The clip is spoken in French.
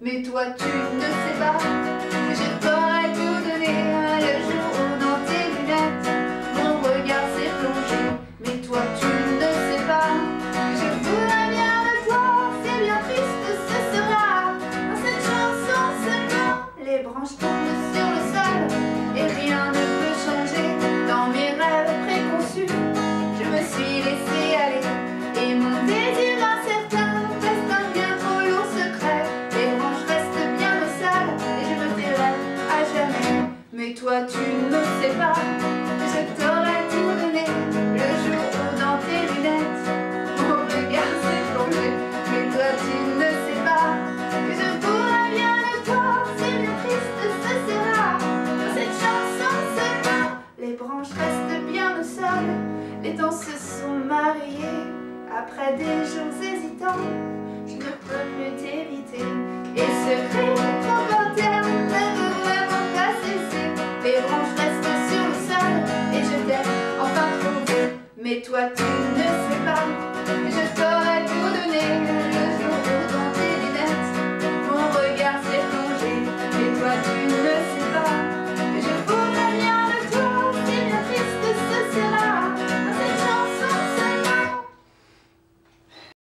toi tu ne sais pas que je t'aurais tout donné le jour dans tes lunettes mon regard s'est plongé. Mais toi tu ne sais pas que je voudrais bien de toi, c'est bien triste ce sera. Dans cette chanson seulement, les branches tombent sur le sol et rien ne peut changer dans mes rêves préconçus. Je me suis toi tu ne sais pas que je t'aurais tout donné le jour où dans tes lunettes mon regard s'est plongé. Mais toi tu ne sais pas que je voudrais bien de toi, c'est bien triste ce sera. Dans cette chanson seulement, les branches restent bien au sol, les dents se sont mariées. Après des jours hésitants, je ne peux plus Mais toi tu ne sais pas, je t'aurais tout donner.